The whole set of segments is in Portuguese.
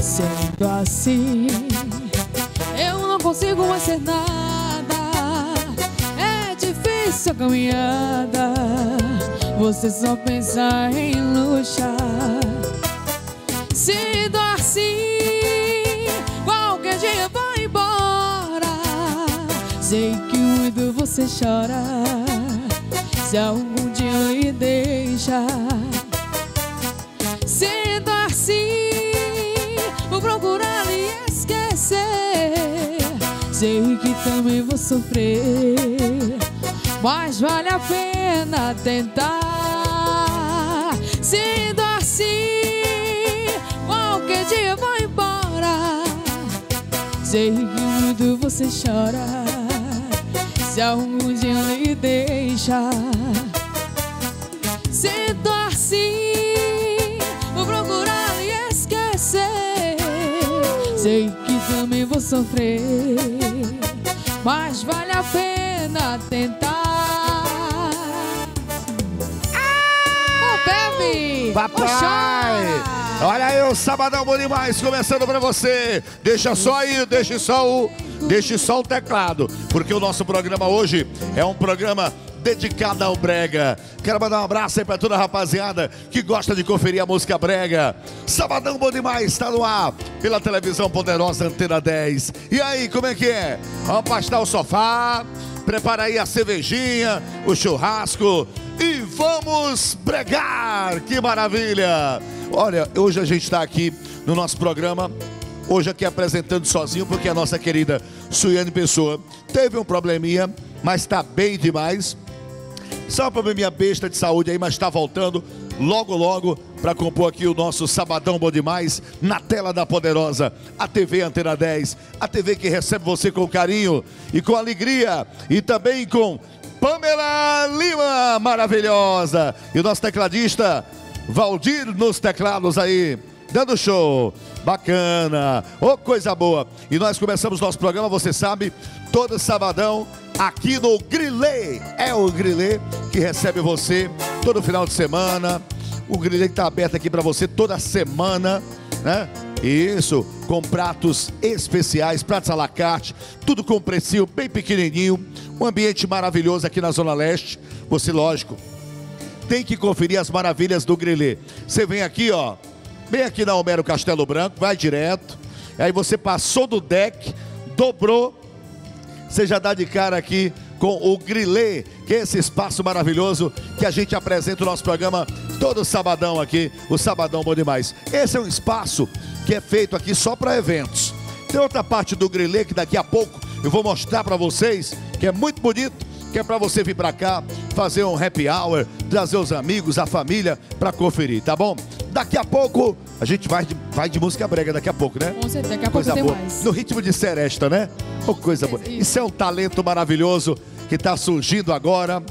Sendo assim, eu não consigo mais ser nada. É difícil a caminhada. Você só pensa em luxar. Sendo assim, qualquer dia vai embora. Sei que muito você chora. Se algum dia lhe deixa. Assim, vou procurar lhe esquecer. Sei que também vou sofrer, mas vale a pena tentar. Sendo assim, qualquer dia vai embora. Sei que muito você chora. Se algum dia lhe deixa. Sendo assim, Sei que também vou sofrer, mas vale a pena tentar. Ô, bebe! Ô, Papai! Olha aí o Sabadão Bom Demais começando pra você. Deixa só aí, deixe só o, deixe só o teclado, porque o nosso programa hoje é um programa dedicado ao brega. Quero mandar um abraço aí pra toda a rapaziada que gosta de conferir a música brega. Sabadão Bom Demais está no ar pela televisão poderosa Antena 10. E aí, como é que é? Vamos pastar o sofá, prepara aí a cervejinha, o churrasco e vamos bregar! Que maravilha! Olha, hoje a gente está aqui no nosso programa, hoje aqui apresentando sozinho, porque a nossa querida Suiane Pessoa teve um probleminha, mas está bem demais. Só um probleminha besta de saúde aí, mas está voltando logo, logo para compor aqui o nosso Sabadão Bom Demais na tela da Poderosa, a TV Antena 10, a TV que recebe você com carinho e com alegria e também com Pamela Lima, maravilhosa, e o nosso tecladista Valdir nos teclados aí, dando show. Bacana, ô coisa boa. E nós começamos nosso programa, você sabe, todo sabadão aqui no Grilê. É o Grilê que recebe você todo final de semana. O Grilê que está aberto aqui para você toda semana, né? Isso, com pratos especiais, pratos à la carte, tudo com precinho bem pequenininho, um ambiente maravilhoso aqui na Zona Leste. Você, lógico, tem que conferir as maravilhas do Grilê. Você vem aqui, ó, vem aqui na Homero Castelo Branco, vai direto. Aí você passou do deck, dobrou, você já dá de cara aqui com o Grilê, que é esse espaço maravilhoso que a gente apresenta o nosso programa todo sabadão aqui, o Sabadão Bom Demais. Esse é um espaço que é feito aqui só para eventos. Tem outra parte do Grilê que daqui a pouco eu vou mostrar para vocês, que é muito bonito, que é para você vir para cá, fazer um happy hour, trazer os amigos, a família para conferir, tá bom? Daqui a pouco a gente vai de, vai de música brega daqui a pouco, né? Com certeza, daqui a pouco Coisa tem boa. mais. No ritmo de seresta, né? Oh, coisa boa. Isso. Isso é um talento maravilhoso que está surgindo agora,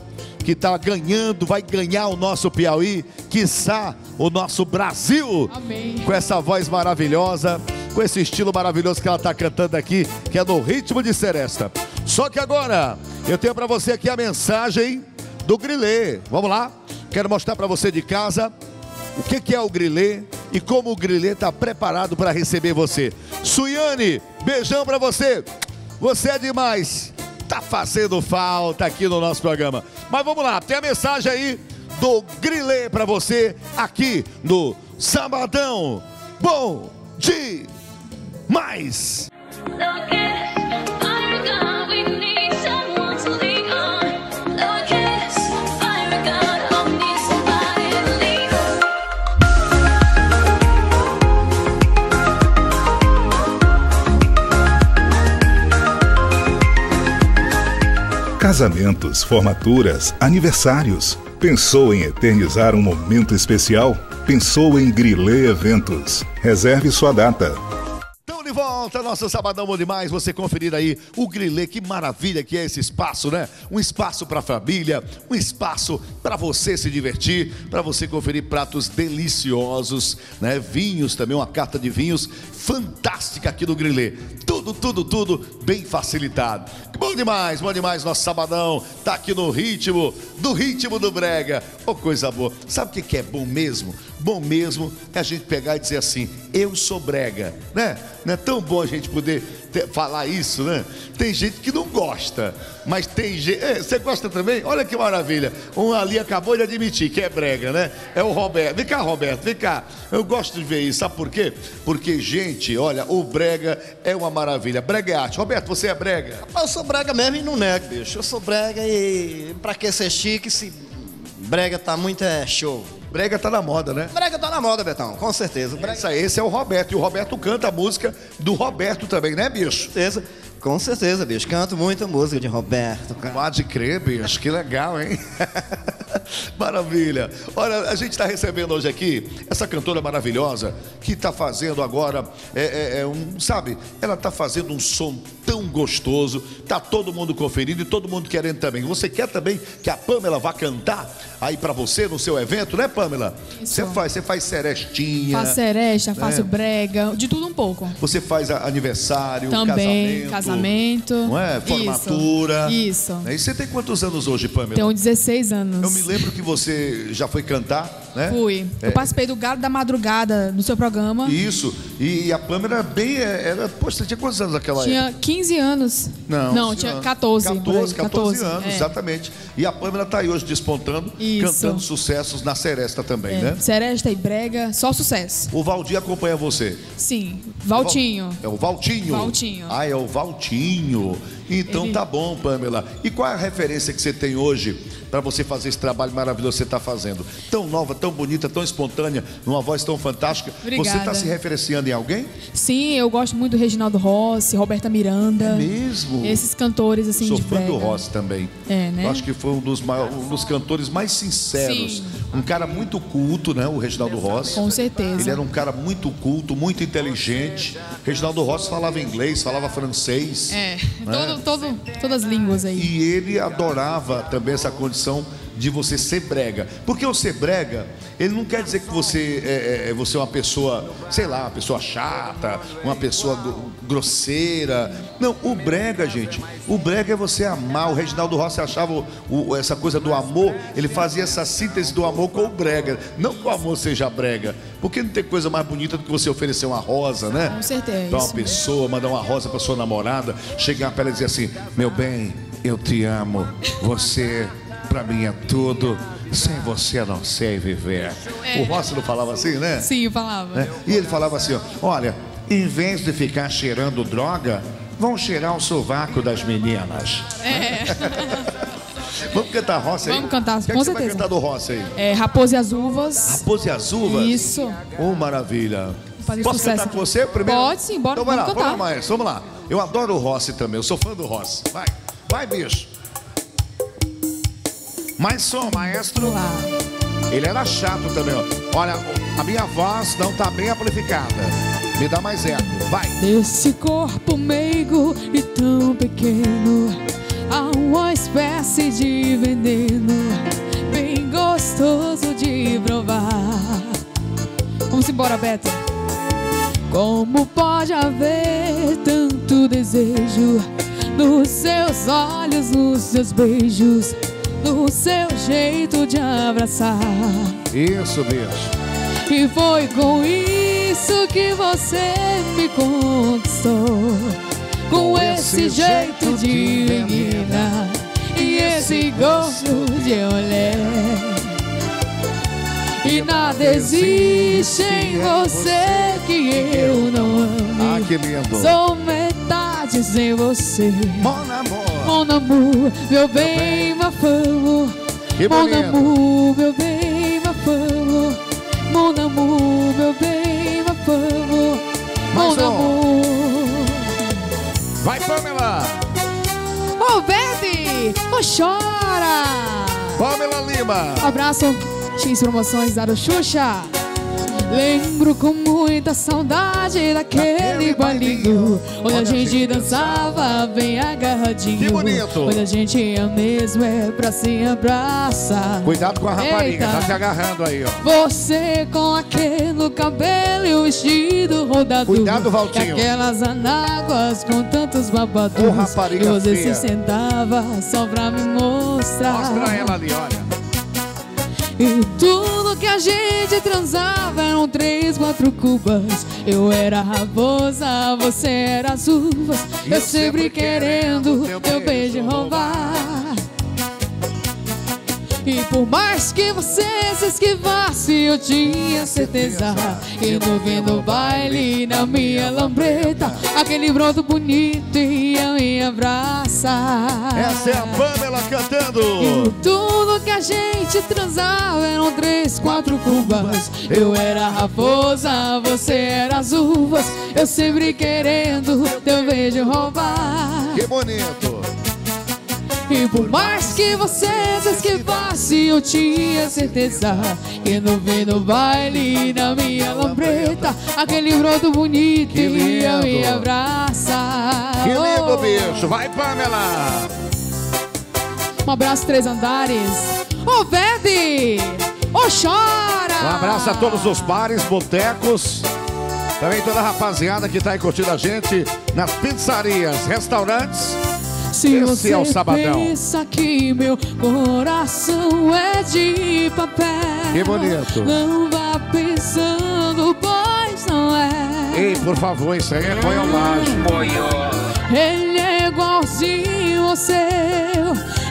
que está ganhando, vai ganhar o nosso Piauí, quiçá o nosso Brasil. Amém. Com essa voz maravilhosa, com esse estilo maravilhoso que ela está cantando aqui, que é no ritmo de seresta. Só que agora, eu tenho para você aqui a mensagem do Grilê. Vamos lá? Quero mostrar para você de casa o que, é o Grilê e como o Grilê está preparado para receber você. Suiane, beijão para você. Você é demais. Tá fazendo falta aqui no nosso programa. Mas vamos lá, tem a mensagem aí do Grilê para você aqui no Sabadão. Bom demais. Casamentos, formaturas, aniversários. Pensou em eternizar um momento especial? Pensou em Grilê Eventos. Reserve sua data. Volta nosso Sabadão Bom Demais. Você conferir aí o Grilê, que maravilha que é esse espaço, né? Um espaço para família, um espaço para você se divertir, para você conferir pratos deliciosos, né? Vinhos também, uma carta de vinhos fantástica aqui do Grilê. Tudo, tudo, tudo bem facilitado. Bom demais, bom demais nosso Sabadão. Tá aqui no ritmo, do ritmo do Brega. Ô, oh, coisa boa. Sabe o que é bom mesmo? Bom mesmo é a gente pegar e dizer assim, eu sou brega, né? Não é tão bom a gente poder ter, falar isso, né? Tem gente que não gosta, mas tem gente. É, você gosta também? Olha que maravilha. Um ali acabou de admitir que é brega, né? É o Roberto. Vem cá, Roberto, vem cá. Eu gosto de ver isso, sabe por quê? Porque, gente, olha, o brega é uma maravilha. Brega é arte. Roberto, você é brega? Eu sou brega mesmo e não nego, bicho. Eu sou brega e pra que ser chique se brega tá muito é show. Brega tá na moda, né? Brega tá na moda, Betão, com certeza. Brega... Esse é o Roberto. E o Roberto canta a música do Roberto também, né, bicho? Com certeza. Com certeza, bicho. Canto muita música de Roberto. Cara. Pode crer, bicho. Que legal, hein? Maravilha. Olha, a gente está recebendo hoje aqui essa cantora maravilhosa que está fazendo agora, é, é, é, um, sabe, ela está fazendo um som tão gostoso, tá todo mundo conferindo e todo mundo querendo também. Você quer também que a Pamela vá cantar aí para você no seu evento, né, Pamela? Você faz, você faz serestinha. Faço seresta, faço né? brega, de tudo um pouco. Você faz aniversário, também, casamento. casamento. Não é? Formatura. Isso. isso. E você tem quantos anos hoje, Pamela? Tenho 16 anos. Eu me lembro que você já foi cantar né? Fui. É. Eu participei do Galo da Madrugada no seu programa. Isso. E a Pâmela era bem. É, era, poxa, você tinha quantos anos naquela tinha época? Tinha 15 anos. Não, Não tinha 14. 14, 14, 14 anos, é. exatamente. E a Pâmela está aí hoje despontando, Isso. cantando sucessos na Seresta também, é. né? Seresta e Brega, só sucesso. O Valdir acompanha você? Sim. Valtinho. É o Valtinho? Valtinho. Ah, é o Valtinho. Então Ele... tá bom, Pamela. E qual é a referência que você tem hoje para você fazer esse trabalho maravilhoso que você está fazendo? Tão nova, tão bonita, tão espontânea, numa voz tão fantástica. Obrigada. Você está se referenciando em alguém? Sim, eu gosto muito do Reginaldo Rossi, Roberta Miranda. É mesmo? Esses cantores assim Sou de fã do Rossi também. É, né? Eu acho que foi um dos, maiores, um dos cantores mais sinceros. Sim. Um cara muito culto, né? O Reginaldo Rossi. Com certeza. Ele era um cara muito culto, muito inteligente. Reginaldo Rossi falava inglês, falava francês. É, né? todo, todo, todas as línguas aí. E ele adorava também essa condição de você ser brega. Porque o ser brega, ele não quer dizer que você é, é, é você é uma pessoa, sei lá, uma pessoa chata, uma pessoa grosseira. Não, o brega, gente, o brega é você amar. O Reginaldo Rossi achava o, o, essa coisa do amor, ele fazia essa síntese do amor com o brega. Não que o amor seja brega, porque não tem coisa mais bonita do que você oferecer uma rosa, né? Com certeza. Para uma pessoa, mandar uma rosa para sua namorada, chegar para ela e dizer assim: meu bem, eu te amo, você para mim é tudo. Sem você não sei viver. É. O Rossi não falava assim, né? Sim, eu falava. É. E ele falava assim: olha, em vez de ficar cheirando droga, vão cheirar o sovaco das meninas. É. Vamos cantar Rossi aí? Vamos cantar, que com é que certeza. Você vai cantar do Rossi aí? É Raposa e as Uvas. Raposa e as Uvas? Isso. Oh, maravilha. Fazer Posso sucesso. cantar com você primeiro? Pode sim, bora então, vai lá, cantar. Vamos lá, vamos lá. Eu adoro o Rossi também, eu sou fã do Rossi. Vai, vai, bicho. Mas sou maestro. Ele era chato também, ó. Olha, a minha voz não tá bem amplificada. Me dá mais eco, vai. Nesse corpo meigo e tão pequeno, há uma espécie de veneno, bem gostoso de provar. Vamos embora, Beto. Como pode haver tanto desejo nos seus olhos, nos seus beijos? No seu jeito de abraçar. Isso, bicho. E foi com isso que você me conquistou. Com, com esse, esse jeito de menina e esse gosto de mulher. E nada existe em você que eu não ame. Ah, que lindo. Sou metade sem você. Mon amor. Mon amour, meu bem, ma famo. Mon amour, meu bem, ma famo. Mon amour, meu bem, ma famo. Mon amour. Vai, Pamela. Ô, oh, bebe, ô, oh, chora. Pamela Lima. Abraço. X Promoções da Xuxa. Lembro com muita saudade daquele bailinho bailinho, Onde a gente dançava bem agarradinho Que bonito. Onde a gente ia mesmo é pra se abraçar Cuidado com a rapariga, Eita. tá se agarrando aí, ó. Você com aquele cabelo e o vestido rodado Cuidado, Valtinho. E aquelas anáguas com tantos babados Ô, rapariga E você feia. se sentava só pra me mostrar Mostra ela ali, olha. E tudo que a gente transava eram três, quatro cubas. Eu era a raposa, você era as uvas Eu sempre querendo teu beijo roubar. E por mais que você se esquivasse, eu tinha certeza Que no do baile, na minha lambreta. Aquele broto bonito ia me abraçar. Essa é a Pamela cantando. Gente transava eram três, quatro cubas. Eu era a raposa, você era as uvas. Eu sempre querendo teu beijo roubar. Que bonito. E por mais que você se esquivasse, eu tinha certeza que no vem no baile, na minha lambreta, aquele broto bonito Que ia me abraçar. Que lindo, Oh. bicho. Vai, Pamela. Um abraço, três andares. Ô, Verde! Ô, chora! Um abraço a todos os bares, botecos. Também toda a rapaziada que tá aí curtindo a gente nas pizzarias, restaurantes. Se Esse você é o Sabadão. pensa que meu coração é de papel Que bonito. Não vá pensando, pois não é Ei, por favor, isso aí é boiolagem. Ele é igualzinho ao seu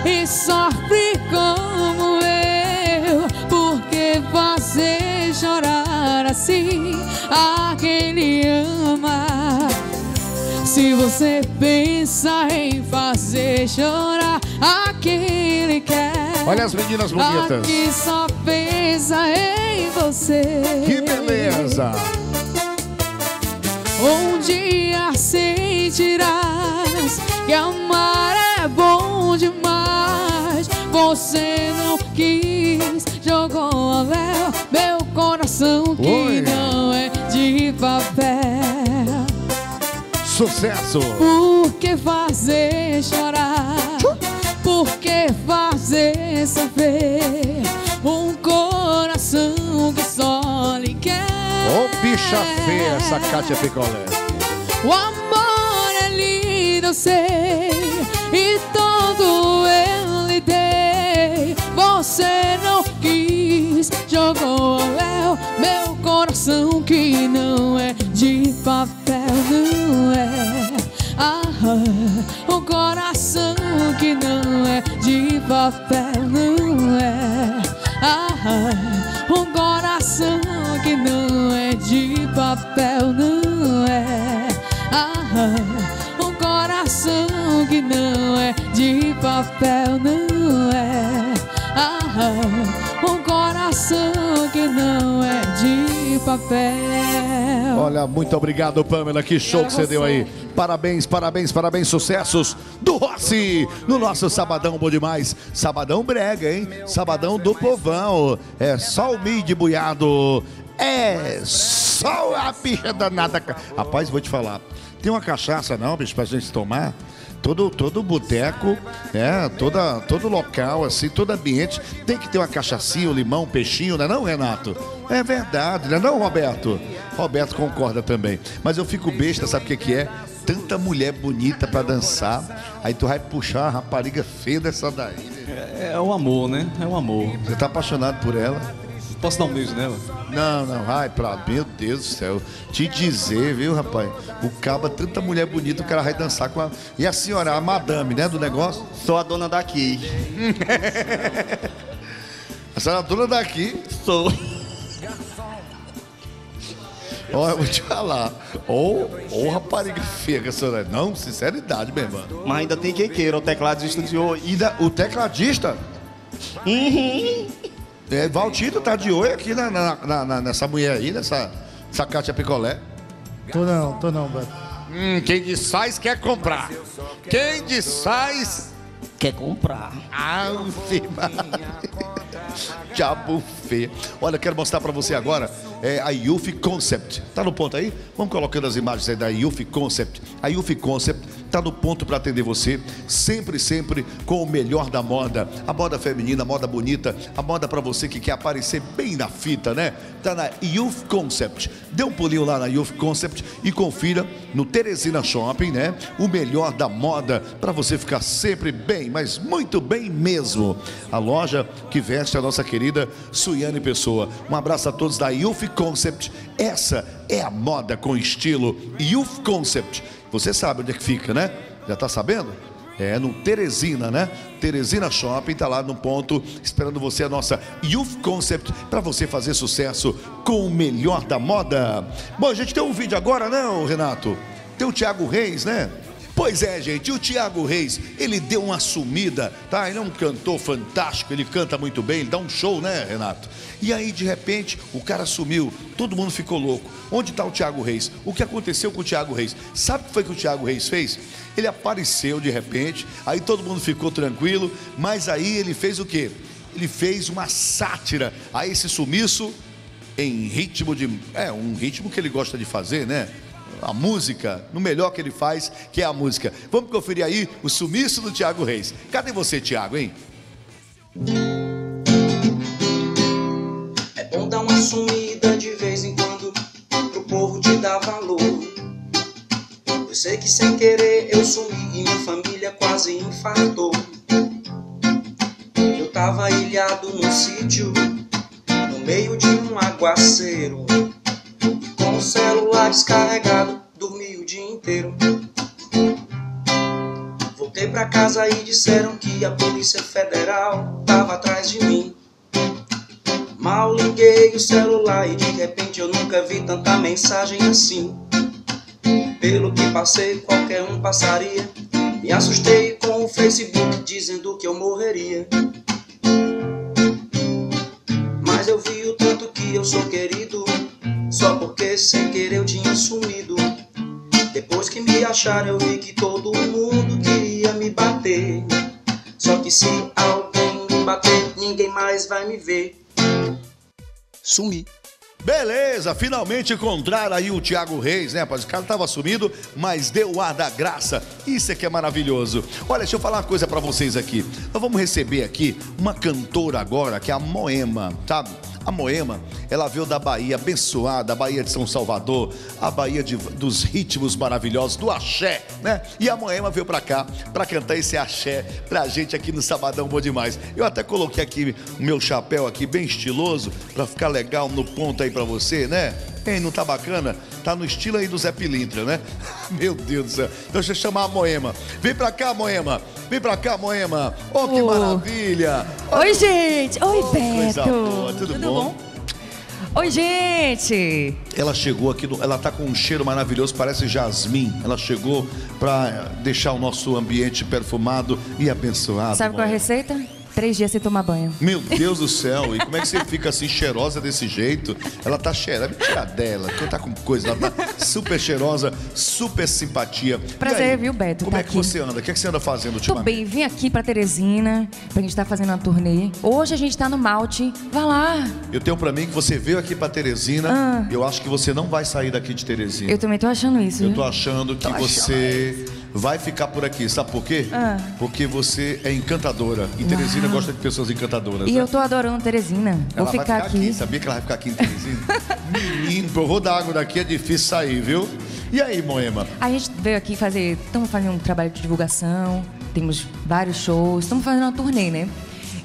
E sofre como eu Por que fazer chorar assim a quem lhe ama Se você pensa em fazer chorar a quem ele quer Olha as meninas bonitas. Que só pensa em você Que beleza. um dia sentirás que amar é bom demais. Você não quis, jogou ao léu meu coração que Oi. não é de papel. Sucesso. Por que fazer chorar? Por que fazer sofrer? Um coração que só lhe quer. Ô, bicha feia essa Cátia Picolé. O amor é lindo, eu sei, e todo eu lhe dei. Você não quis, jogou ao léu meu coração que não é de papel, não é. Ah, um coração que não é de papel, não é. Ah, um coração que não é de papel, não é. Ah, coração que não é de papel, não é. Ah, um coração que não é de papel. Olha, muito obrigado, Pamela. Que show que você deu aí. Parabéns, parabéns, parabéns. Sucessos do Rossi no nosso Sabadão Bom Demais. Sabadão brega, hein? Sabadão do povão. É só o milho buiado. É só a bicha danada. Rapaz, vou te falar. Tem uma cachaça não, bicho, pra gente tomar? Todo, todo boteco, é, toda, todo local, assim, todo ambiente tem que ter uma cachaçinha, um limão, um peixinho, não é não, Renato? É verdade, não é não, Roberto? Roberto concorda também. Mas eu fico besta, sabe o que, que é? Tanta mulher bonita pra dançar, aí tu vai puxar uma rapariga feia dessa daí. né? É o amor, né? É o amor. Você tá apaixonado por ela? Posso dar um beijo nela? Não, não, vai pra. Meu Deus do céu. Te dizer, viu, rapaz? O caba, tanta mulher bonita, o cara vai dançar com a. E a senhora, a madame, né, do negócio? Sou a dona daqui. A senhora é dona daqui. Sou. Olha, eu vou te falar. Ô, ô rapariga feia que a senhora é. Não, sinceridade, meu irmão. Mas ainda tem quem queira, o tecladista de hoje. E da- o tecladista? É, Valtinho tá de olho aqui na, na- na- na- nessa mulher aí, nessa, nessa Cátia Picolé. Tô não, tô não, Beto. Hum, quem de sais quer comprar. Quem de sais. Quer comprar. Maria. Diabo feio. Olha, quero mostrar para você agora é, a Youth Concept. Tá no ponto aí? Vamos colocando as imagens aí da Youth Concept. A Youth Concept tá no ponto para atender você, sempre, sempre com o melhor da moda. A moda feminina, a moda bonita, a moda para você que quer aparecer bem na fita, né? Tá na Youth Concept. Dê um pulinho lá na Youth Concept e confira no Teresina Shopping, né? O melhor da moda para você ficar sempre bem, mas muito bem mesmo. A loja que veste a nossa querida Suiane Pessoa. Um abraço a todos da Youth Concept. Essa é a moda com estilo Youth Concept. Você sabe onde é que fica, né? Já tá sabendo? É no Teresina, né? Teresina Shopping tá lá no ponto esperando você a nossa Youth Concept para você fazer sucesso com o melhor da moda. Bom, a gente tem um vídeo agora, né, ô Renato? Tem o Thiago Reis, né? Pois é, gente, o Tiago Reis, ele deu uma sumida, tá? Ele é um cantor fantástico, ele canta muito bem, ele dá um show, né, Renato? E aí, de repente, o cara sumiu, todo mundo ficou louco. Onde está o Tiago Reis? O que aconteceu com o Tiago Reis? Sabe o que foi que o Tiago Reis fez? Ele apareceu de repente, aí todo mundo ficou tranquilo, mas aí ele fez o quê? Ele fez uma sátira a esse sumiço em ritmo de. É, um ritmo que ele gosta de fazer, né? A música, no melhor que ele faz, que é a música. Vamos conferir aí o sumiço do Tiago Reis. Cadê você, Tiago, hein? É bom dar uma sumida de vez em quando pro povo te dar valor. Eu sei que sem querer eu sumi e minha família quase infartou. Eu tava ilhado num sítio, no meio de um aguaceiro. Celular descarregado, dormi o dia inteiro. Voltei pra casa e disseram que a Polícia Federal tava atrás de mim. Mal liguei o celular e de repente eu nunca vi tanta mensagem assim. Pelo que passei, qualquer um passaria. Me assustei com o Facebook dizendo que eu morreria. Mas eu vi o tanto que eu sou querido, só porque sem querer eu tinha sumido. Depois que me acharam, eu vi que todo mundo queria me bater. Só que se alguém me bater, ninguém mais vai me ver. Sumi. Beleza, finalmente encontraram aí o Tiago Reis, né, rapaz? O cara tava sumido, mas deu o ar da graça. Isso é que é maravilhoso. Olha, deixa eu falar uma coisa pra vocês aqui. Nós vamos receber aqui uma cantora agora, que é a Moema, sabe? A Moema, ela veio da Bahia abençoada, a Bahia de São Salvador, a Bahia de- dos ritmos maravilhosos, do axé, né? E a Moema veio pra cá pra cantar esse axé pra gente aqui no Sabadão Bom Demais. Eu até coloquei aqui o meu chapéu aqui bem estiloso pra ficar legal no ponto aí pra você, né? Hein, não tá bacana? Tá no estilo aí do Zé Pilintra, né? Meu Deus do céu. Então deixa eu chamar a Moema. Vem pra cá, Moema. Vem pra cá, Moema. Oh, que Oh. maravilha. Oi, gente! Oi, coisa Beto! Oi, gente! Ela chegou aqui, ela tá com um cheiro maravilhoso, parece jasmim. Ela chegou pra deixar o nosso ambiente perfumado e abençoado. Sabe qual é a receita? Três dias sem tomar banho. Meu Deus do céu, e como é que você fica assim cheirosa desse jeito? Ela tá cheirosa, mentira dela, que tá com coisa, ela tá super cheirosa, super simpatia. Prazer, aí, viu, Beto, Como tá é que aqui. você anda? O que, é que você anda fazendo Tô ultimamente? bem, vim aqui pra Teresina, pra gente estar fazendo uma turnê. Hoje a gente tá no Malte. Vá lá! Eu tenho pra mim que você veio aqui pra Teresina, eu acho que você não vai sair daqui de Teresina. Ah. Eu também tô achando isso. Eu viu? tô achando que você vai ficar por aqui, sabe por quê? Ah. Porque você é encantadora. E Teresina gosta de pessoas encantadoras. E né? eu tô adorando Teresina. Vou Ela vai ficar aqui. Sabia que ela vai ficar aqui em Teresina? Menino, provou da água daqui é difícil sair, viu? E aí, Moema? A gente veio aqui fazer. Estamos fazendo um trabalho de divulgação, temos vários shows, estamos fazendo uma turnê, né?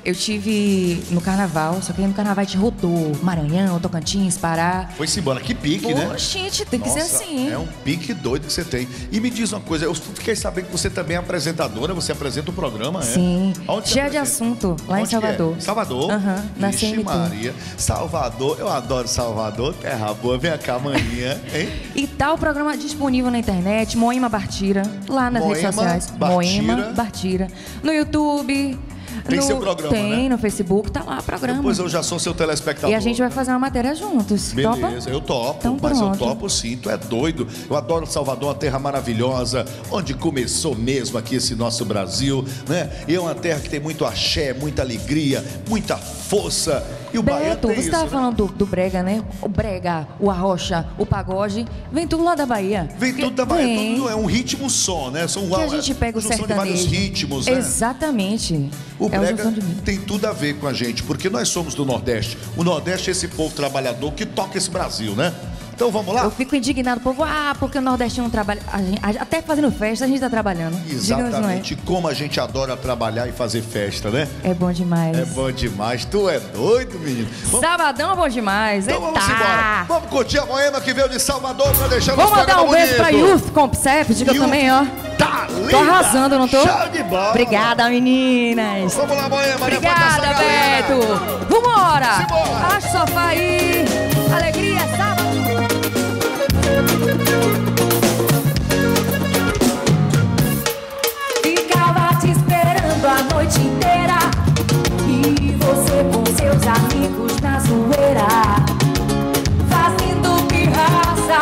Eu tive no carnaval, só que no carnaval a gente rodou Maranhão, Tocantins, Pará. Foi-se embora. Que pique, Pô, né? gente, tem que ser assim. É um pique doido que você tem. E me diz uma coisa, eu fiquei sabendo que você também é apresentadora, você apresenta o programa, é? Sim. Aonde você Cheia de assunto, lá em Onde que é? Salvador. Salvador? Aham, na CNT. Maria. Salvador, eu adoro Salvador, terra boa. Vem cá amanhã, hein? E tá o programa disponível na internet, Moema Bartira, lá nas redes Moema sociais. Bartira. Moema Bartira. No YouTube, Tem no, seu programa, Tem, né? no Facebook, tá lá o programa. Depois eu já sou seu telespectador. E a gente vai fazer uma matéria juntos. Beleza, Topa? eu topo, Então mas eu pronto. topo sim, tu é doido. Eu adoro Salvador, uma terra maravilhosa, onde começou mesmo aqui esse nosso Brasil, né? E é uma terra que tem muito axé, muita alegria, muita força. E o Beto, você estava né? falando do, do brega, né? O brega, o arrocha, o pagode, vem tudo lá da Bahia. Vem Porque- tudo da Bahia, Vem. tudo é um ritmo só, né? São Que a gente pega o junção de vários sertanejo. ritmos, né? Exatamente. O é brega tem tudo a ver com a gente, porque nós somos do Nordeste. O Nordeste é esse povo trabalhador que toca esse Brasil, né? Então vamos lá? Eu fico indignado, povo, ah, porque o nordestino trabalha. gente- até fazendo festa a gente tá trabalhando. É. Exatamente como a gente adora trabalhar e fazer festa, né? É bom demais. É bom demais. Tu é doido, menino. Vamos, Sabadão é bom demais. então vamos Eita! embora. Vamos curtir a Moema que veio de Salvador pra deixar nosso mandar um beijo pra bonito. Youth Compsep, diga Youth também, ó. Tá linda. Tô arrasando, não tô? Show de bola. Obrigada, meninas. Vamos lá, Moema. levanta Obrigada. Beto. Vambora. Simbora. Baixa o sofá aí. Alegria, sábado.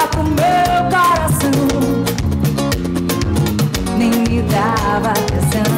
Pro meu coração. Nem me dava atenção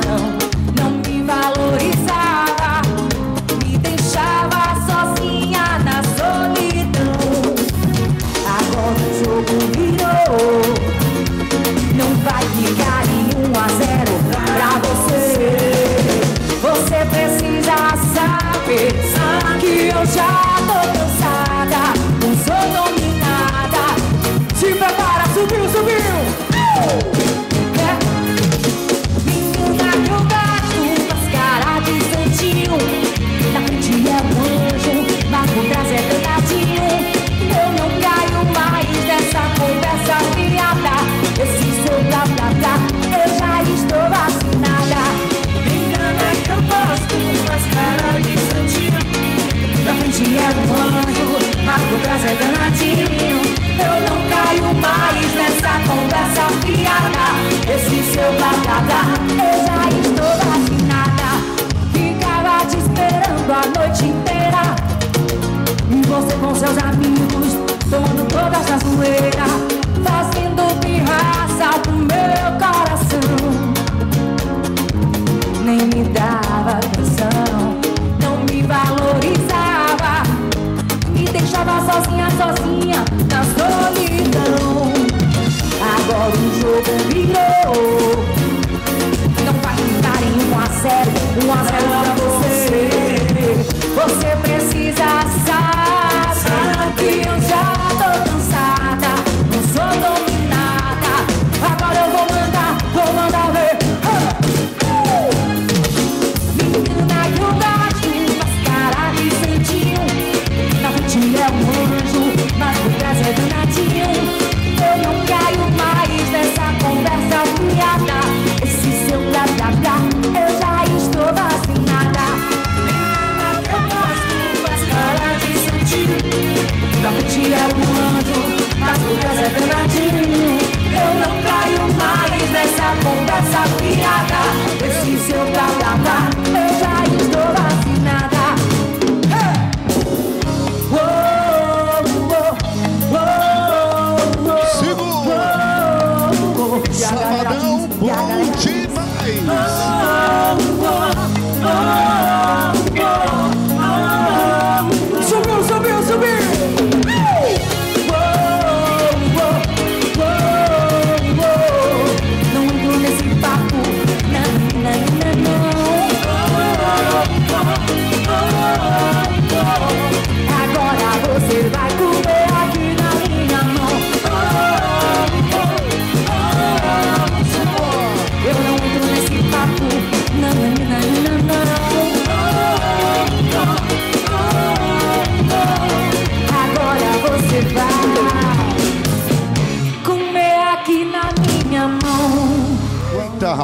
com seus amigos, tomando toda essa zoeira, pirraça pro meu coração. Nem me dava atenção, não me valorizava, me deixava sozinha, sozinha na solidão. Agora o jogo virou. Não vai ficar em 1 a 0, 1 a 0 pra você. Você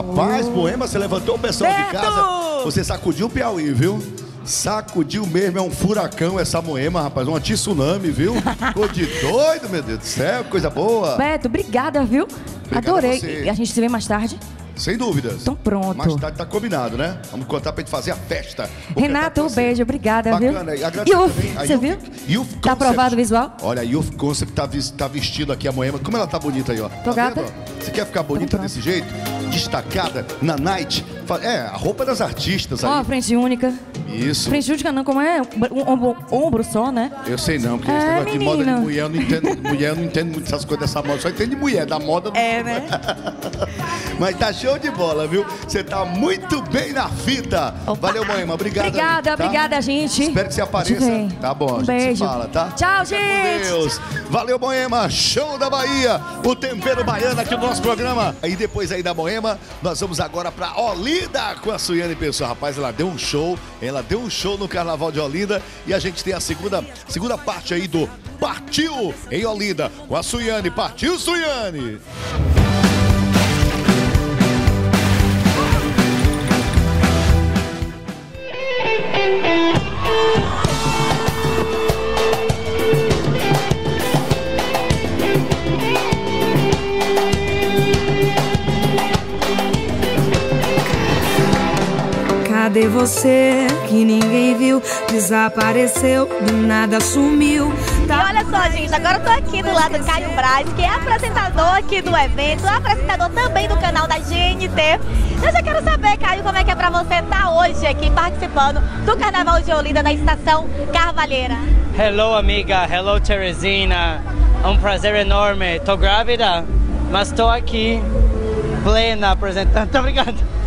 rapaz, Moema, você levantou o pessoal de Beto! casa. Você sacudiu o Piauí, viu? Sacudiu mesmo, é um furacão essa Moema, rapaz. Um tsunami, viu? Ficou de doido, meu Deus do céu, coisa boa. Beto, obrigada, viu? Obrigado a Adorei. E a gente se vê mais tarde. Sem dúvidas. Então pronto. Mais tarde tá combinado, né? Vamos contar pra gente fazer a festa. Vou Renato, cantar um beijo, obrigada, Bacana. E viu? agradecer Yuf, também a você viu? Youth Tá aprovado o visual? Olha, a Youth Concept tá, tá vestindo aqui a Moema. Como ela tá bonita aí, ó. Tô tá gata. vendo, ó? Você quer ficar bonita desse jeito? Destacada na night? É, a roupa das artistas Ó, aí. frente única. Isso. Frente única não, como é? Um ombro, ombro só, né? Eu sei não, porque É, esse negócio de moda de menino. mulher, eu não entendo. mulher, eu não entendo muito essas coisas dessa moda. Só entendo de mulher, da moda. É, né? Mas tá show de bola, viu? Você tá muito bem na fita. Valeu, Moema. Obrigado. Obrigada, aí, tá? obrigada, gente. Espero que você apareça. Tá bom, a Um gente beijo. se fala, tá? Tchau, Fica com gente. Deus. Valeu, Moema. Show da Bahia. O tempero baiano aqui no nosso programa. E depois aí da Moema, nós vamos agora pra Olinda com a Suiane Pessoa. Rapaz, ela deu um show. Ela deu um show no Carnaval de Olinda. E a gente tem a segunda, segunda parte aí do Partiu em Olinda com a Suiane. Partiu, Suiane. Cadê você que ninguém viu? Desapareceu, do nada sumiu. E olha só, gente, agora eu tô aqui do lado do Caio Braz, que é apresentador aqui do evento, apresentador também do canal da GNT. Eu já quero saber, Caio, como é que é pra você estar hoje aqui participando do Carnaval de Olinda na Estação Carvalheira. Hello, amiga. Hello, Teresina. É um prazer enorme. Tô grávida, mas tô aqui, plena, apresentando. Muito obrigado.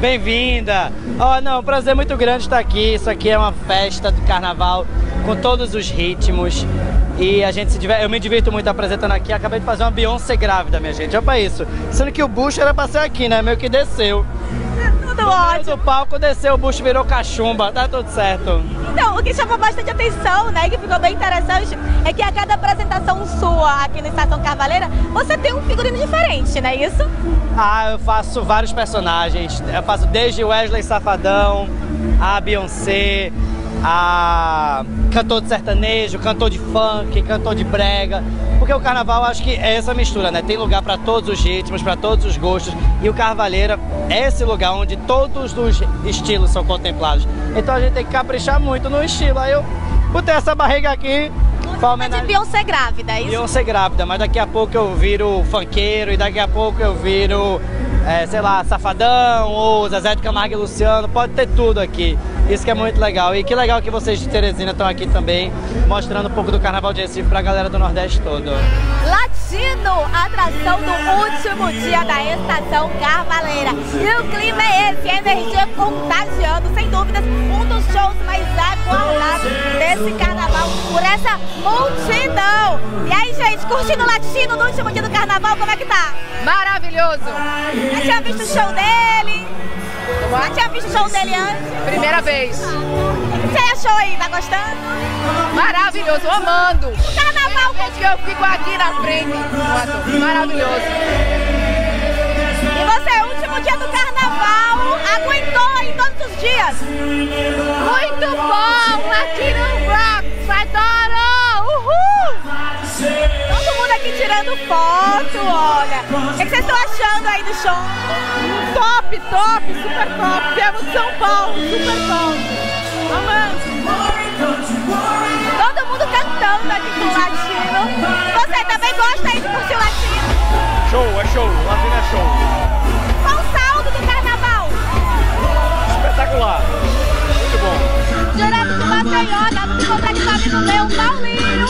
Bem-vinda. Oh, não, um prazer muito grande estar aqui. Isso aqui é uma festa do carnaval com todos os ritmos. E a gente se diver... eu me divirto muito apresentando aqui. Acabei de fazer uma Beyoncé grávida, minha gente. Olha pra isso. Sendo que o bucho era pra ser aqui, né? Meio que desceu. Tudo ótimo. O palco desceu, o bucho virou cachumba. Tá tudo certo. Então, o que chamou bastante atenção, né, que ficou bem interessante, é que a cada apresentação sua aqui na Estação Carvalheira, você tem um figurino diferente, não é isso? Ah, eu faço vários personagens. Eu faço desde Wesley Safadão, a Beyoncé, a cantor de sertanejo, cantor de funk, cantor de brega. Porque o carnaval acho que é essa mistura, né? Tem lugar para todos os ritmos, para todos os gostos. E o Carvalheira é esse lugar onde todos os estilos são contemplados. Então a gente tem que caprichar muito no estilo. Aí eu botei essa barriga aqui. pra De homenagem- Beyoncé grávida, é isso? Beyoncé grávida, mas daqui a pouco eu viro funkeiro e daqui a pouco eu viro, é, sei lá, Safadão ou Zezé de Camargo e Luciano, pode ter tudo aqui. Isso que é muito legal. E que legal que vocês de Teresina estão aqui também, mostrando um pouco do Carnaval de Recife pra galera do Nordeste todo. Latino, atração do último dia da Estação Carvaleira. E o clima é esse, a energia contagiando, sem dúvidas, um dos shows mais aguardados desse carnaval por essa multidão. E aí, gente, curtindo o Latino no último dia do carnaval, como é que tá? Maravilhoso! Já tinha visto o show dele? Já tinha visto o show dele antes? Primeira vez. O que você achou aí? Tá gostando? Maravilhoso, amando. Carnaval Desde que eu fico aqui na frente. Maravilhoso. E você, último dia do carnaval, aguentou aí todos os dias? Muito bom! Aqui no Bronx, adoro! Uhul! Aqui tirando foto, olha. O que que vocês estão achando aí do show? Top, top, super top. Viemos de São Paulo, super top. Amando. Todo mundo cantando aqui com o latino. Você também gosta aí de curtir o latino? Show, é show, Latino é show. Qual o saldo do carnaval? Espetacular. Direto de Maceió, dá pra encontrar aqui com o amigo meu, Paulinho.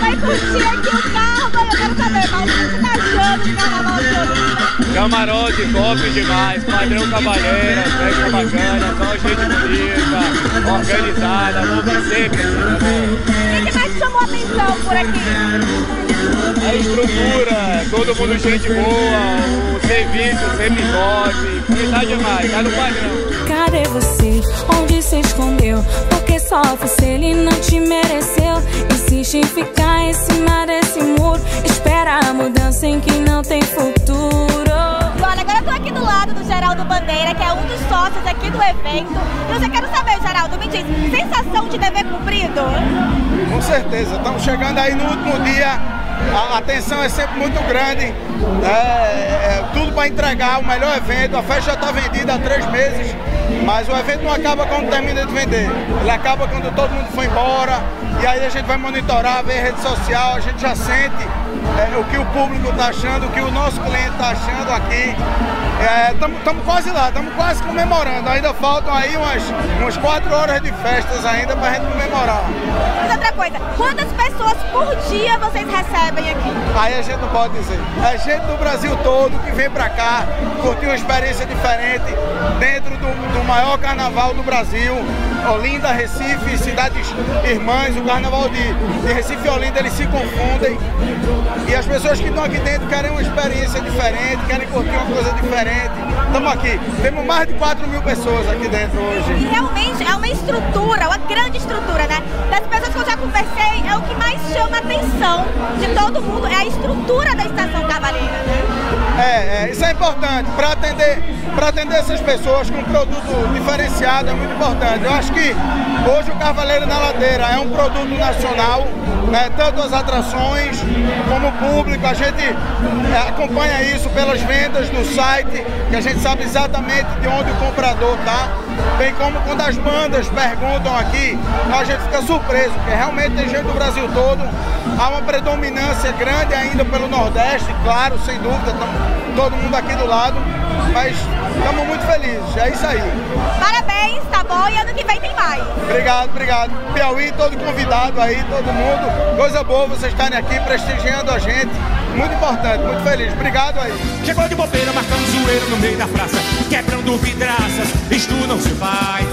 Vai curtir aqui o carro. Eu quero saber, Paulinho, o que tá achando do carnaval de? Camarote top demais, padrão cavalheira, festa bacana, só gente bonita, organizada, vou vencer, O que que mais chamou a atenção por aqui? A estrutura, todo mundo gente boa, o serviço sem bigode, tá demais, tá no padrão. Cadê você? Onde se escondeu? Porque sofre se ele não te mereceu. Insiste em ficar em cima desse muro. Espera a mudança em que não tem futuro. Olha, agora eu tô aqui do lado do Geraldo Bandeira, que é um dos sócios aqui do evento. E eu já quero saber, Geraldo, me diz, sensação de dever cumprido? Com certeza, estamos chegando aí no último dia a atenção é sempre muito grande. É, é, tudo para entregar o melhor evento. A festa já está vendida há três meses, mas o evento não acaba quando termina de vender. Ele acaba quando todo mundo foi embora. E aí a gente vai monitorar, ver rede social, a gente já sente é, o que o público está achando, o que o nosso cliente está achando aqui. Estamos quase lá, estamos quase comemorando. Ainda faltam aí umas, umas quatro horas de festas ainda para a gente comemorar. Mas outra coisa, quantas pessoas por dia vocês recebem aqui? Aí a gente não pode dizer. É gente do Brasil todo que vem para cá, curtir uma experiência diferente dentro do, do maior carnaval do Brasil. Olinda, Recife, cidades irmãs, o carnaval de, de Recife e Olinda eles se confundem. E as pessoas que estão aqui dentro querem uma experiência diferente, querem curtir uma coisa diferente. Estamos aqui, temos mais de 4 mil pessoas aqui dentro hoje. E realmente é uma estrutura, uma grande estrutura, né? Das pessoas que eu já conversei, é o que mais chama a atenção de todo mundo, é a estrutura da Estação Cavaleira, né? É, é, isso é importante para atender, para atender essas pessoas com um produto diferenciado é muito importante. Eu acho que hoje o Cavaleiro na Ladeira é um produto nacional, né? tanto as atrações como o público. A gente é, acompanha isso pelas vendas no site, que a gente sabe exatamente de onde o comprador está. Bem como quando as bandas perguntam aqui, a gente fica surpreso, porque realmente tem gente do Brasil todo. Há uma predominância grande ainda pelo Nordeste, claro, sem dúvida, todo mundo aqui do lado, mas estamos muito felizes, é isso aí. Parabéns, tá bom? E ano que vem tem mais. Obrigado, obrigado. Piauí, todo convidado aí, todo mundo. Coisa boa vocês estarem aqui prestigiando a gente. Muito importante, muito feliz. Obrigado aí. Chegou de bobeira, marcando zoeira no meio da praça, quebrando vidraças, isto não se faz.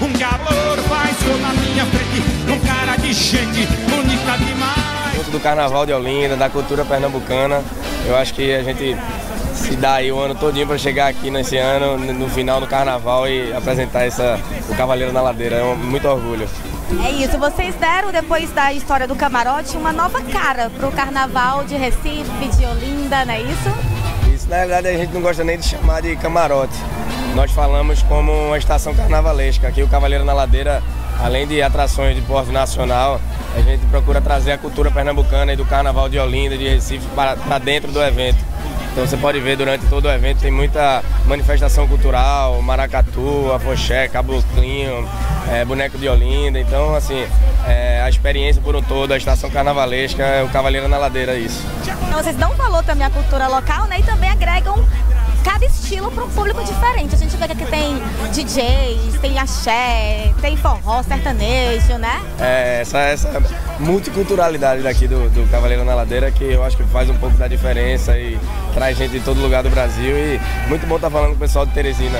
Um calor faz na minha frente, um cara de gente bonita demais. Junto do Carnaval de Olinda, da cultura pernambucana, eu acho que a gente se dá aí o ano todinho para chegar aqui nesse ano, no final do Carnaval e apresentar essa, o Cavaleiro na Ladeira. É um, muito orgulho. É isso, vocês deram, depois da história do camarote, uma nova cara pro carnaval de Recife, de Olinda, não é isso? Isso, na verdade, a gente não gosta nem de chamar de camarote. Nós falamos como uma estação carnavalesca. Aqui o Cavaleiro na Ladeira, além de atrações de porte nacional, a gente procura trazer a cultura pernambucana e do carnaval de Olinda, de Recife, para, para dentro do evento. Então você pode ver durante todo o evento tem muita manifestação cultural, maracatu, afoxé, caboclinho, é, boneco de Olinda. Então, assim, é, a experiência por um todo, a estação carnavalesca, é o Cavaleiro na Ladeira, isso. Então, vocês dão valor também à cultura local, né? E também agregam cada estilo para um público diferente. A gente vê que aqui tem DJs, tem axé, tem forró, sertanejo, né? É, essa, essa multiculturalidade daqui do, do Cavaleiro na Ladeira que eu acho que faz um pouco da diferença e traz gente de todo lugar do Brasil e muito bom estar falando com o pessoal de Teresina.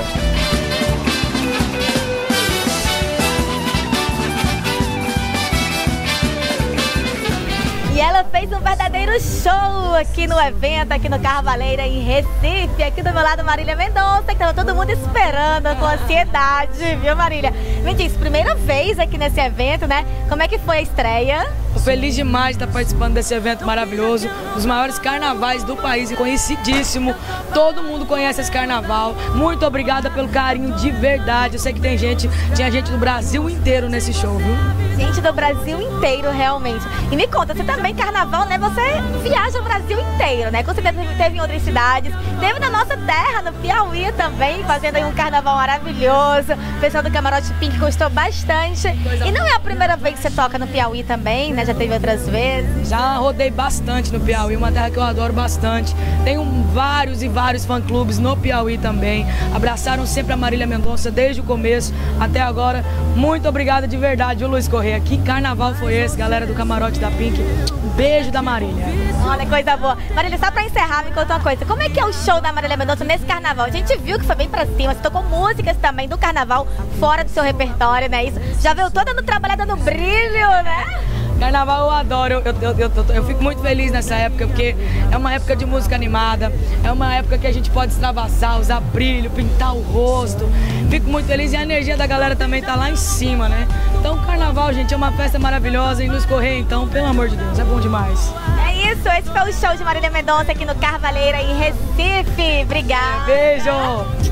E ela fez um verdadeiro show aqui no evento, aqui no Carvaleira, em Recife. Aqui do meu lado, Marília Mendonça, que estava todo mundo esperando com ansiedade, viu, Marília? Me diz, primeira vez aqui nesse evento, né? Como é que foi a estreia? Tô feliz demais de estar participando desse evento maravilhoso, dos maiores carnavais do país e conhecidíssimo. Todo mundo conhece esse carnaval. Muito obrigada pelo carinho de verdade. Eu sei que tem gente, tinha gente do Brasil inteiro nesse show, viu? Gente do Brasil inteiro, realmente. E me conta, você também, carnaval, né? Você viaja o Brasil inteiro, né? Com certeza teve em outras cidades. Teve na nossa terra, no Piauí também, fazendo aí um carnaval maravilhoso. O pessoal do Camarote Pink gostou bastante. E não é a primeira vez que você toca no Piauí também, né? Já teve outras vezes. Já rodei bastante no Piauí, uma terra que eu adoro bastante. Tenho vários e vários fã-clubes no Piauí também. Abraçaram sempre a Marília Mendonça desde o começo até agora. Muito obrigada de verdade, viu, Luiz Correia? Que carnaval foi esse, galera do Camarote da Pink? Beijo da Marília. Olha, coisa boa. Marília, só pra encerrar, me conta uma coisa. Como é que é o show da Marília Mendonça nesse carnaval? A gente viu que foi bem pra cima. Você tocou músicas também do carnaval fora do seu repertório, né? Isso já veio toda no trabalho dando brilho, né? Carnaval eu adoro, eu, eu, eu, eu, eu fico muito feliz nessa época, porque é uma época de música animada, é uma época que a gente pode extravasar, usar brilho, pintar o rosto. Fico muito feliz e a energia da galera também tá lá em cima, né? Então carnaval, gente, é uma festa maravilhosa e nos correr então, pelo amor de Deus, é bom demais. É isso, esse foi o show de Marília Mendonça aqui no Carvaleira em Recife. Obrigada. Beijo,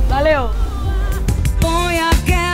valeu. Põe aquela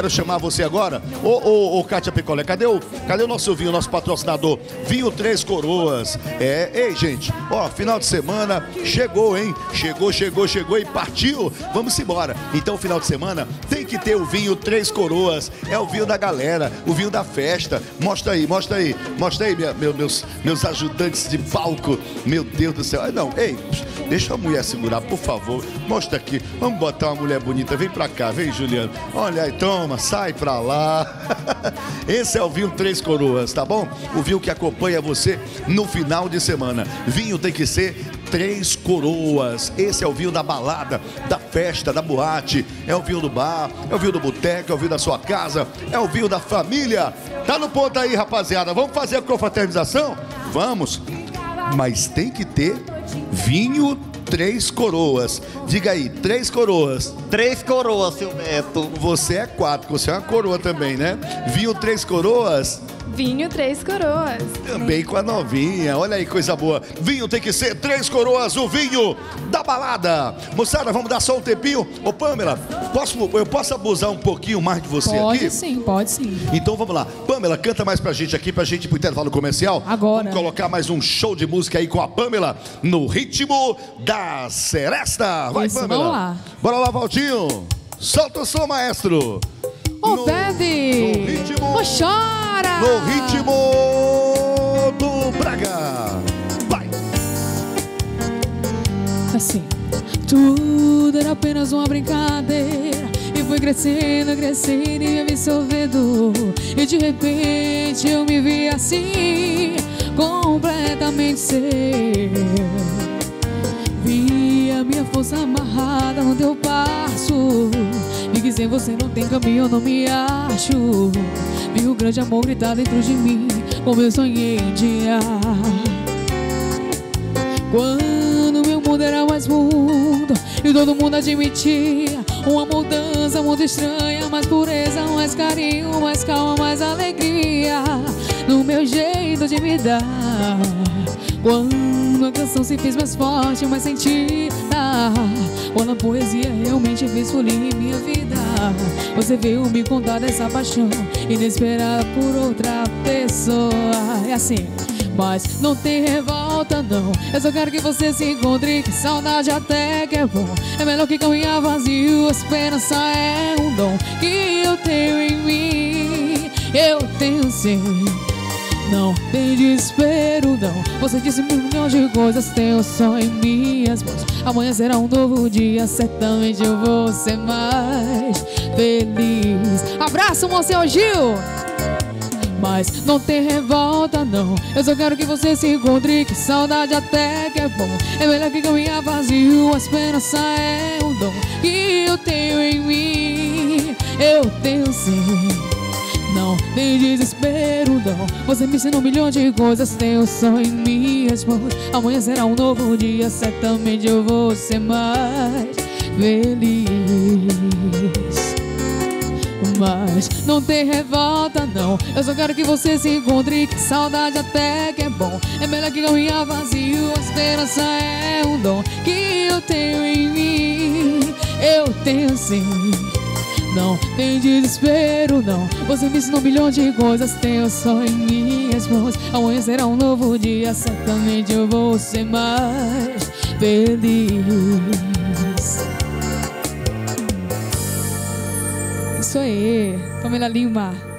quero chamar você agora. Ô, ô, ô Kátia Picolé, cadê o, cadê o nosso vinho, nosso patrocinador? Vinho Três Coroas. É, ei, gente, ó, final de semana chegou, hein? Chegou, chegou, chegou e partiu. Vamos embora. Então, final de semana tem que ter o vinho Três Coroas. É o vinho da galera, o vinho da festa. Mostra aí, mostra aí, mostra aí, minha- meu- meus, meus ajudantes de palco. Meu Deus do céu. Não, ei, deixa a mulher segurar, por favor. Mostra aqui. Vamos botar uma mulher bonita. Vem pra cá, vem, Juliano. Olha aí, toma, sai pra lá. Esse é o vinho Três Coroas, tá bom? O vinho que acompanha você no final de semana. Vinho tem que ser Três Coroas. Esse é o vinho da balada, da festa, da boate. É o vinho do bar, é o vinho do boteco, é o vinho da sua casa, é o vinho da família. Tá no ponto aí, rapaziada. Vamos fazer a confraternização? Vamos. Mas tem que ter vinho Três Coroas. Diga aí, Três Coroas. Três coroas, seu Beto. Você é quatro, você é uma coroa também, né? Vinho Três Coroas. Vinho Três Coroas. Também com a novinha, olha aí coisa boa. Vinho tem que ser três coroas, o vinho da balada. Moçada, vamos dar só um tempinho. Ô Pamela, posso, eu posso abusar um pouquinho mais de você Pode aqui? sim, pode sim. Então vamos lá. Pamela, canta mais pra gente aqui, pra gente ir pro intervalo comercial. Agora. Vamos colocar mais um show de música aí com a Pamela no ritmo da Seresta. Vai, Isso, Pamela. vamos lá. Bora lá, Valdinho. Solta o som, maestro. Ô, bebe! no ritmo- Ô, chora! No ritmo do Braga. Vai. Assim. Tudo era apenas uma brincadeira. E foi crescendo, crescendo e me absorvendo. E de repente eu me vi assim, completamente seu. Vi a minha força amarrada no teu passo. Que sem você não tem caminho, eu não me acho. Vi o grande amor gritar dentro de mim, como eu sonhei em dia. Quando meu mundo era mais mundo E todo mundo admitia Uma mudança muito estranha Mais pureza, mais carinho Mais calma, mais alegria No meu jeito de me dar Quando a canção se fez mais forte Mais sentida Quando a poesia realmente fez fluir em minha vida. Você veio me contar dessa paixão Inesperada por outra pessoa. É assim mas não tem revolta não. Eu só quero que você se encontre Que saudade até que é bom. É melhor que caminhar vazio A esperança é um dom Que eu tenho em mim. Eu tenho sim não tem desespero, não. Você disse mil milhões de coisas Tenho só em minhas mãos. Amanhã será um novo dia Certamente eu vou ser mais feliz. Abraço, Monsenhor Gil! Mas não tem revolta não. Eu só quero que você se encontre Que saudade até que é bom. É melhor que caminhar vazio A esperança é um dom. Que eu tenho em mim Eu tenho sim Não tem desespero não. Você me ensina um milhão de coisas Tenho só em minhas mãos Amanhã será um novo dia Certamente eu vou ser mais feliz. Mas não tem revolta não. Eu só quero que você se encontre Que saudade até que é bom. É melhor que caminhar vazio A esperança é um dom Que eu tenho em mim. Eu tenho sim não tem desespero, não. Você me ensinou um milhão de coisas Tenho só em minhas mãos. Amanhã será um novo dia Certamente eu vou ser mais feliz. Isso aí, Pamela Lima.